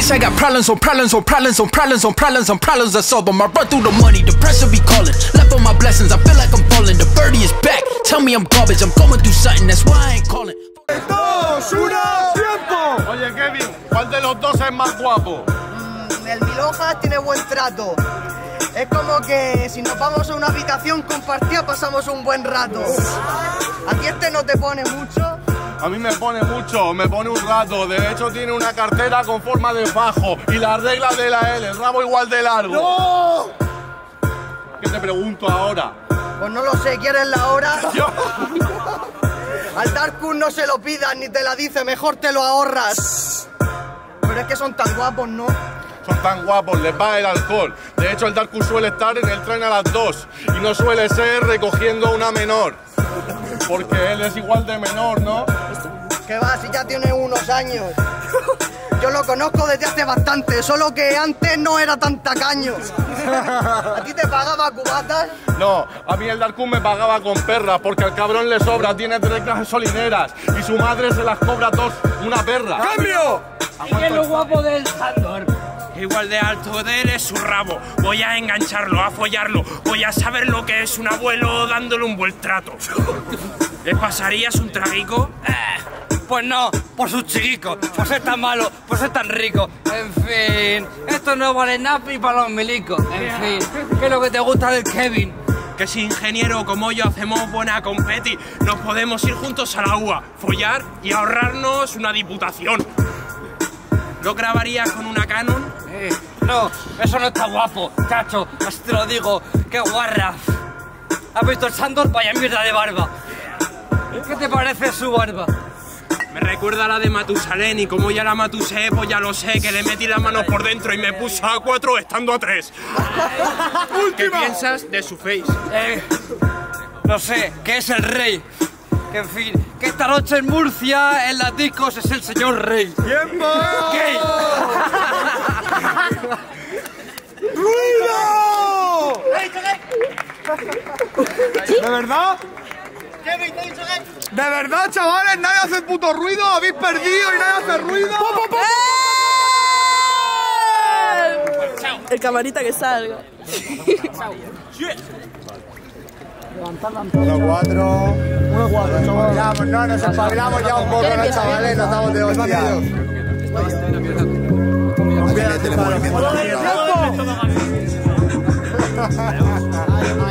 Bitch, I got problems on problems on problems on problems on problems on problems. I solve them. I run through the money, the pressure be calling. Left on my blessings, I feel like I'm falling. The birdie is back. Tell me I'm garbage, I'm going through something, that's why I ain't calling. ¡Dos, uno, tiempo! Oye, Kevin, ¿cuál de los dos es más guapo? El Milojas tiene buen trato. Es como que si nos vamos a una habitación compartida pasamos un buen rato. ¿A ti este no te pone mucho? A mí me pone mucho, me pone un rato. De hecho, tiene una cartera con forma de fajo y las reglas de la L, el rabo igual de largo. ¡No! ¿Qué te pregunto ahora? Pues no lo sé, ¿quieres la hora? Yo- Al Darkun no se lo pidas ni te la dice, mejor te lo ahorras. Pero es que son tan guapos, ¿no? Son tan guapos, les va el alcohol. De hecho, el Darkus suele estar en el tren a las 2 y no suele ser recogiendo a una menor. Porque él es igual de menor, ¿no? Que va, si ya tiene unos años. Yo lo conozco desde hace bastante, solo que antes no era tan tacaño. ¿A ti te pagaba cubatas? No, a mí el Darkun me pagaba con perras porque al cabrón le sobra, tiene tres gasolineras y su madre se las cobra dos, una perra. ¡Cambio! ¿Y qué es lo guapo del Sandor? Igual de alto de él es su rabo. Voy a engancharlo, a follarlo. Voy a saber lo que es un abuelo dándole un buen trato. ¿Le pasarías un traguico? Eh, Pues no, por sus chiquicos, por ser tan malo, por ser tan rico. En fin, esto no vale nada ni para los milicos. En fin, ¿qué es lo que te gusta del Kevin? Que si ingeniero como yo hacemos buena competi, nos podemos ir juntos a la UA, follar y ahorrarnos una diputación. ¿Lo grabarías con una Canon? Eh, no, eso no está guapo, chacho, así te lo digo, qué guarra. ¿Has visto el Sandor? Vaya mierda de barba. ¿Qué te parece su barba? Me recuerda a la de Matusalén y como ya la matusé, pues ya lo sé, que le metí las manos por dentro y me puso a cuatro estando a tres. ¿Qué piensas de su face? Eh, no sé, que es el rey. Que en fin, que esta noche en Murcia, en las discos, es el señor rey. ¡Tiempo! Gay. ¡Ruido! ¿De verdad? ¿De verdad, chavales? ¿Nadie hace puto ruido? ¿Habéis perdido y nadie hace ruido? El camarita que salga. Uno, cuatro. Uno, cuatro, chavales. No, nos espabilamos ya un poco, ¿no, chavales? Nos damos de hostia.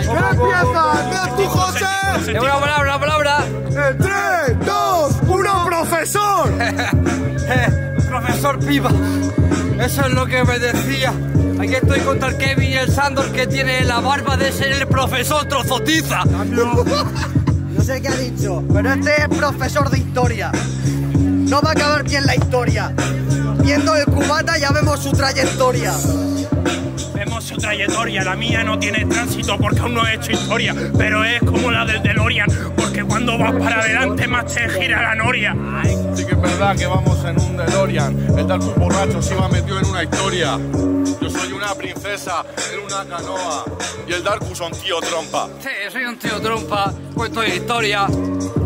¿Qué empieza? ¿Empiezas tú, José? Eh, Una palabra, una palabra. En 3, 2, 1, profesor. Eh, profesor Piva. Eso es lo que me decía. Aquí estoy contra el Kevin y el Sandor que tiene la barba de ser el profesor trozotiza. No sé qué ha dicho, pero este es profesor de historia. No va a acabar bien la historia. Viendo el cubata ya vemos su trayectoria. Trayectoria, la mía no tiene tránsito porque aún no he hecho historia, pero es como la del DeLorean, porque cuando vas para adelante más te gira la noria. Sí que es verdad que vamos en un DeLorean. El Darkus borracho se iba metido en una historia. Yo soy una princesa en una canoa y el Darkus un tío trompa. Sí, soy un tío trompa, cuento historia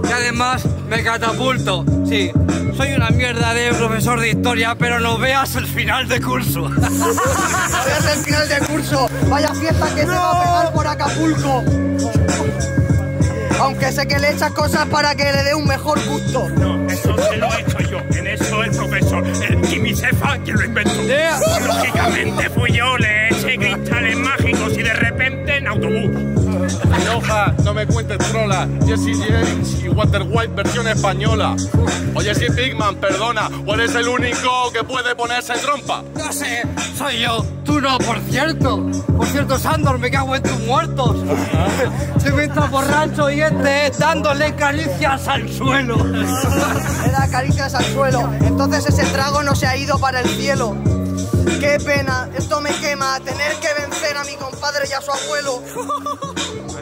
y además me catapulto. Sí, soy una mierda de profesor de historia, pero no veas el final de curso. A ver el final del curso. Vaya fiesta que se va a pegar por Acapulco. Aunque sé que le echas cosas para que le dé un mejor gusto. No, eso se lo he hecho yo, en eso el profesor, el Kimisefa, quien lo inventó. Yeah. Lógicamente fui yo, le eché cristales mágicos y de repente en autobús. No me cuentes trola. Jesse James y Walter White versión española. O Jesse Pigman, perdona, o eres el único que puede ponerse en trompa. No sé, soy yo. Tú no, por cierto. Por cierto, Sandor, me cago en tus muertos. Se me entra borracho y este dándole caricias al suelo. Le da caricias al suelo. Entonces ese trago no se ha ido para el cielo. Qué pena, esto me quema, tener que vencer a mi compadre y a su abuelo.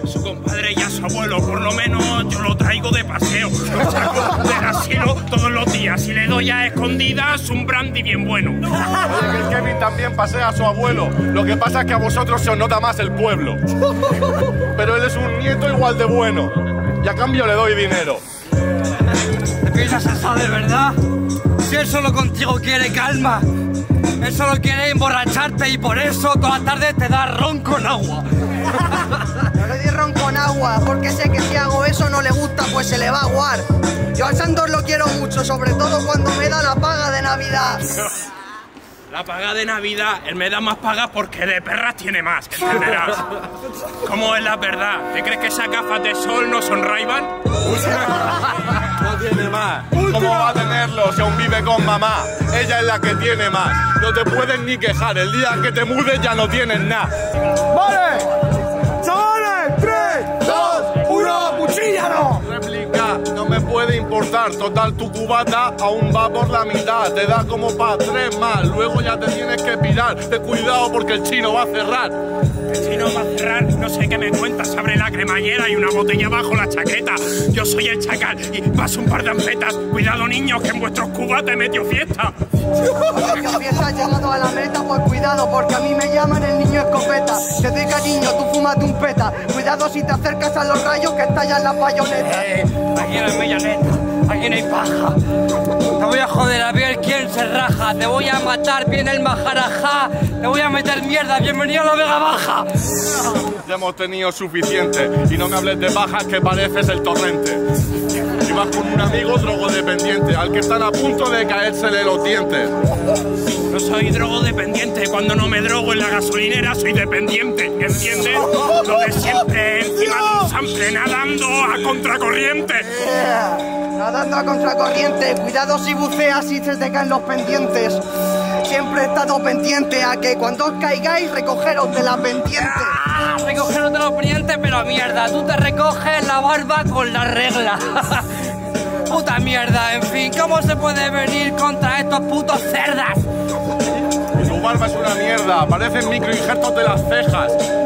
A su compadre y a su abuelo, por lo menos yo lo traigo de paseo. Lo saco del asilo todos los días y le doy a escondidas un brandy bien bueno. Oye, que el Kevin también pasea a su abuelo. Lo que pasa es que a vosotros se os nota más el pueblo. Pero él es un nieto igual de bueno. Y a cambio le doy dinero. ¿Te piensas eso de verdad? Si él solo contigo quiere calma. Él solo quiere emborracharte y por eso toda la tarde te da ron con agua. No le di ron con agua, porque sé que si hago eso no le gusta, pues se le va a aguar. Yo al Sandor lo quiero mucho, sobre todo cuando me da la paga de Navidad. La paga de Navidad, él me da más paga porque de perras tiene más, entenderás. ¿Cómo es la verdad? ¿Te crees que esas gafas de sol no son ray No tiene más. ¿Cómo va a tenerlo si aún vive con mamá? Ella es la que tiene más. No te puedes ni quejar. El día que te mudes ya no tienes nada. ¡Vale! Total, tu cubata aún va por la mitad. Te da como para tres más. Luego ya te tienes que pirar. Ten cuidado porque el chino va a cerrar. El chino va a cerrar, no sé qué me cuentas. Abre la cremallera y una botella bajo la chaqueta. Yo soy el chacal y paso un par de ampetas. Cuidado, niños, que en vuestros cubates metió fiesta. Que fiesta has llegado a la meta, pues cuidado, porque a mí me llaman el niño escopeta. Te doy cariño, tú fúmate un peta. Cuidado si te acercas a los rayos que estallan las bayonetas. Eh, aquí hay millaneta, aquí no hay paja. Te voy a joder a ver quién se raja. Te voy a matar, viene el majarajá. Te voy a meter mierda, bienvenido a la Vega Baja. Ya hemos tenido suficiente. Y no me hables de bajas que pareces el torrente. Y vas con un amigo drogodependiente al que están a punto de caérsele los dientes. No soy drogodependiente, cuando no me drogo en la gasolinera soy dependiente, ¿entiendes? Lo de siempre, encima de un sample nadando a contracorriente. Nadando a contracorriente, cuidado si buceas y se te caen los pendientes. Siempre he estado pendiente a que cuando os caigáis recogeros de la pendiente. Ah, recogeros de los pendientes, pero mierda, tú te recoges la barba con la regla. Puta mierda, en fin, ¿cómo se puede venir contra estos putos cerdas? Tu barba es una mierda, parecen microinjertos de las cejas.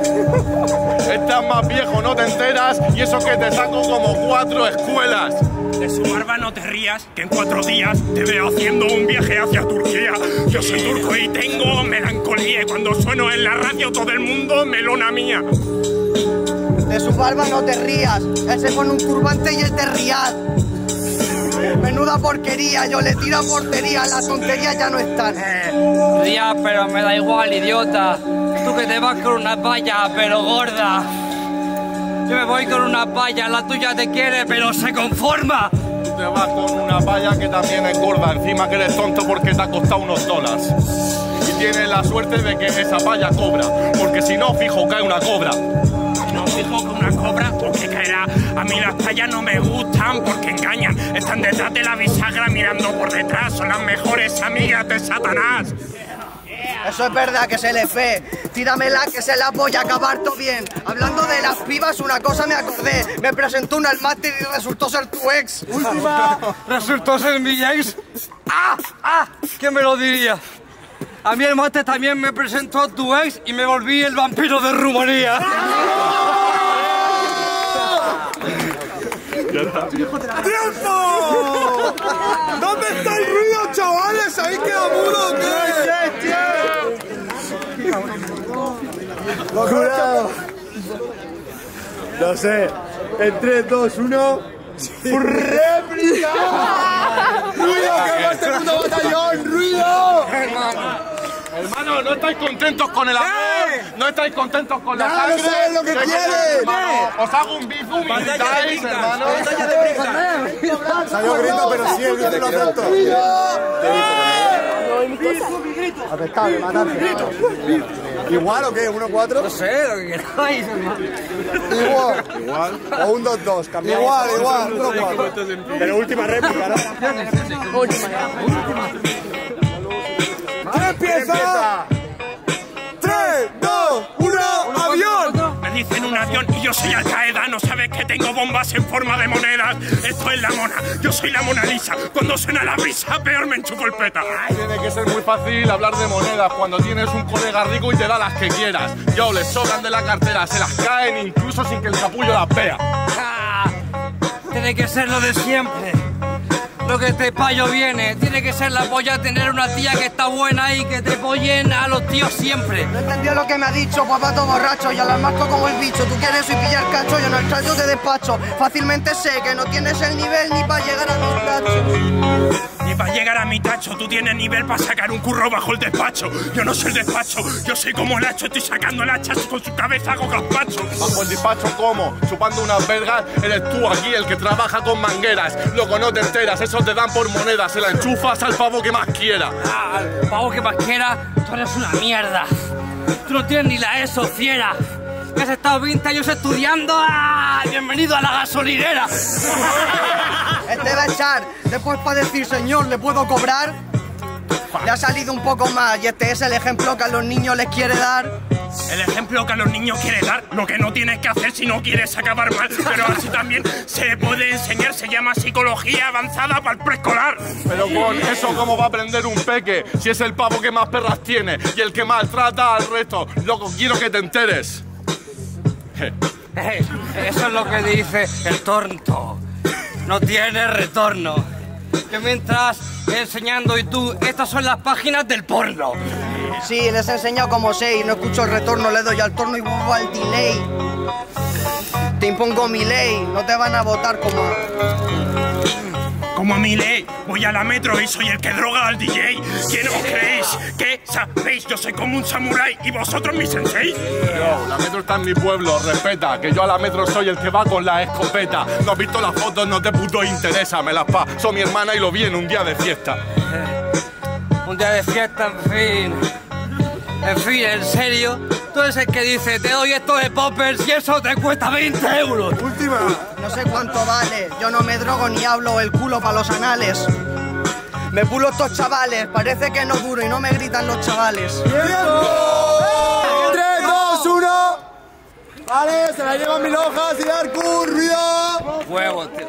Estás más viejo, no te enteras, y eso que te saco como cuatro escuelas. De su barba no te rías, que en cuatro días te veo haciendo un viaje hacia Turquía. Yo soy turco y tengo melancolía, y cuando sueno en la radio todo el mundo melona mía. De su barba no te rías, él se pone un turbante y él te rías. Menuda porquería, yo le tiro a portería, las tonterías ya no están. Ya, pero me da igual, idiota. Tú que te vas con una palla, pero gorda. Yo me voy con una palla, la tuya te quiere, pero se conforma. Tú te vas con una palla que también es gorda, encima que eres tonto porque te ha costado unos dólares. Y tienes la suerte de que esa palla cobra, porque si no, fijo, cae una cobra. No fijo que una cobra porque caerá. A mí las tallas no me gustan porque engañan. Están detrás de la bisagra mirando por detrás. Son las mejores amigas de Satanás. Eso es verdad que se le fe. Tíramela que se la voy a acabar todo bien. Hablando de las pibas, una cosa me acordé. Me presentó una al máster y resultó ser tu ex. Última. Resultó ser mi ex. ¡Ah! ¡Ah! ¿Quién me lo diría? A mí el mate también me presentó a tu ex y me volví el vampiro de Rumanía. ¡Tiempo! ¿Dónde está el ruido, chavales? ¿Ahí queda mudo? ¿Qué? Jurado. No sé. En 3, 2, 1. ¡Réplica! ¡Ruido! ¡Que va este puto batallón! ¡Ruido! Hermano, ¿no estáis contentos con el amor? ¿No estáis contentos con la sangre? no sabes lo que ¿Qué quieres. hermano? Os hago un bifu, me invitáis, hermano. Salió grito, pero sí, el grito lo acepto. Aceptable, matarse. ¿Igual o qué? ¿1-4? No sé, lo que queráis. Igual. Igual. O un 2-2, cambiamos. Igual, igual. 1-4. Pero última réplica, ¿no? ¡Empieza! Avión y yo soy Al Qaeda. No sabes que tengo bombas en forma de monedas. Esto es la mona, yo soy la Mona Lisa. Cuando suena la brisa, peor me enchuco el peta. Tiene que ser muy fácil hablar de monedas cuando tienes un colega rico y te da las que quieras. Yo, les sobran de la cartera, se las caen incluso sin que el capullo las vea. Ah, Tiene que ser lo de siempre. Lo que este payo viene. Tiene que ser la polla tener una tía que está buena y que te pollen a los tíos siempre. No entendió lo que me ha dicho, papato borracho, y a las marco como el bicho. Tú quieres y pillar cacho, yo no el trayo de despacho. Fácilmente sé que no tienes el nivel ni para llegar a mis cachos. Ni para llegar a mi tacho, tú tienes nivel para sacar un curro bajo el despacho. Yo no soy el despacho, yo soy como Nacho, estoy sacando el hacha con su cabeza hago gazpacho. Bajo el despacho como, chupando unas vergas, eres tú aquí el que trabaja con mangueras. Loco, no te enteras, eso te dan por monedas, se la enchufas al pavo que más quiera. Ah, pavo que más quiera, tú eres una mierda. Tú no tienes ni la ESO, fiera. Que has estado 20 años estudiando. ¡Ah! Bienvenido a la gasolinera. A echar, después para decir, señor, ¿le puedo cobrar? Le ha salido un poco más y este es el ejemplo que a los niños les quiere dar. El ejemplo que a los niños quiere dar, lo que no tienes que hacer si no quieres acabar mal, pero así también se puede enseñar, se llama psicología avanzada para el preescolar. Pero con eso, ¿cómo va a aprender un peque? Si es el pavo que más perras tiene y el que maltrata al resto. Loco, quiero que te enteres. Eso es lo que dice el tonto. No tiene retorno. Que mientras enseñando y tú, estas son las páginas del porno. Sí, les he enseñado como sé y no escucho el retorno, le doy al torno y vuelvo al delay. Te impongo mi ley, no te van a votar como... Como a mi ley, voy a la metro y soy el que droga al DJ. ¿Quién os creéis? ¿Qué sabéis? Yo soy como un samurái y vosotros mi sensei. Yo, la metro está en mi pueblo, respeta, que yo a la metro soy el que va con la escopeta. No has visto las fotos, no te puto interesa, me las paso mi hermana y lo vi en un día de fiesta. Un día de fiesta, en fin. En fin, en serio. Tú eres el que dice, te doy esto de poppers y eso te cuesta 20 euros. Última. No sé cuánto vale, yo no me drogo ni hablo el culo para los anales. Me pulo estos chavales, parece que no duro y no me gritan los chavales. ¡Tiempo! 3, 2, 1. Vale, se la llevan mil hojas y dar ruido. Huevos, tío.